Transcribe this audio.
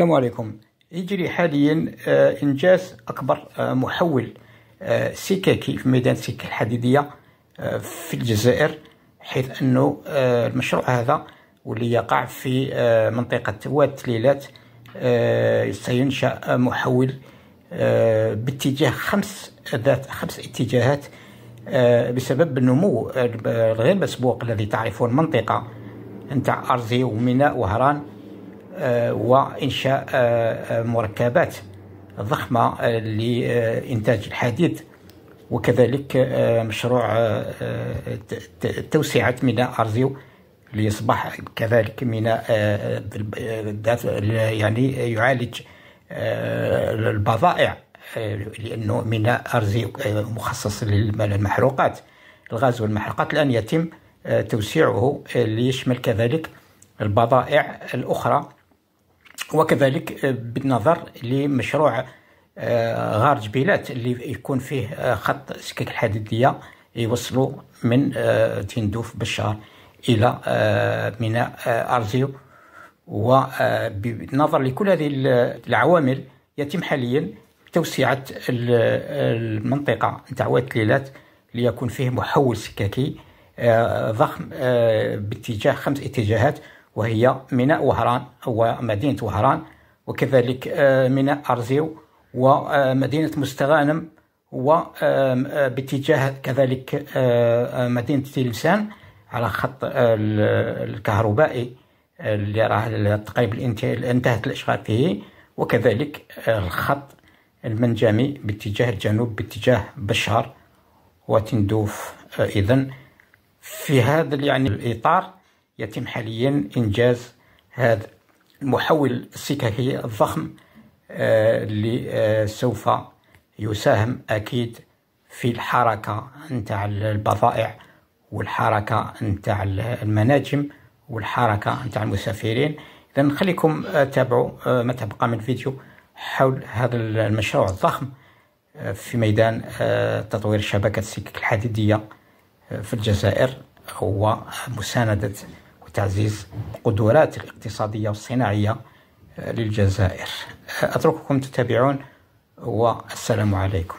السلام عليكم. يجري حاليا آه، إنجاز أكبر آه، محول آه، سككي في ميدان السكة الحديدية في الجزائر حيث أنه المشروع هذا واللي يقع في منطقة واد تليلات سينشأ محول باتجاه خمس ذات خمس اتجاهات بسبب النمو الغير مسبوق الذي تعرفون المنطقة نتاع أرزي وميناء وهران. وإنشاء آه، آه، مركبات ضخمة لإنتاج الحديد وكذلك مشروع توسعة ميناء أرزيو ليصبح كذلك ميناء يعني يعالج البضائع لأنه ميناء أرزيو مخصص للمحروقات الغاز والمحروقات الآن يتم توسيعه ليشمل كذلك البضائع الأخرى وكذلك آه، بالنظر لمشروع آه، غار جبيلات اللي يكون فيه آه، خط سكك الحديدية يوصلوا من تندوف بشار إلى ميناء أرزيو وبالنظر لكل هذه العوامل يتم حاليا توسعة المنطقة نتاع واد ليلات ليكون فيه محول سككي ضخم باتجاه خمس اتجاهات وهي ميناء وهران ومدينة وهران وكذلك آه، ميناء أرزيو ومدينة مستغانم وباتجاه آه، كذلك آه، مدينة تلمسان على خط الكهربائي اللي راه تقريبا انتهت الإشغال فيه وكذلك الخط المنجمي باتجاه الجنوب باتجاه بشار وتندوف اذا في هذا يعني الإطار يتم حاليا إنجاز هذا. المحول السككي الضخم آه، اللي آه، سوف يساهم أكيد في الحركة نتاع البضائع والحركة نتاع المناجم والحركة نتاع المسافرين. إذا نخليكم آه، تابعوا ما تبقى من فيديو حول هذا المشروع الضخم في ميدان تطوير شبكة السكك الحديدية في الجزائر هو مساندة وتعزيز القدرات الاقتصادية والصناعية للجزائر. أترككم تتابعون والسلام عليكم.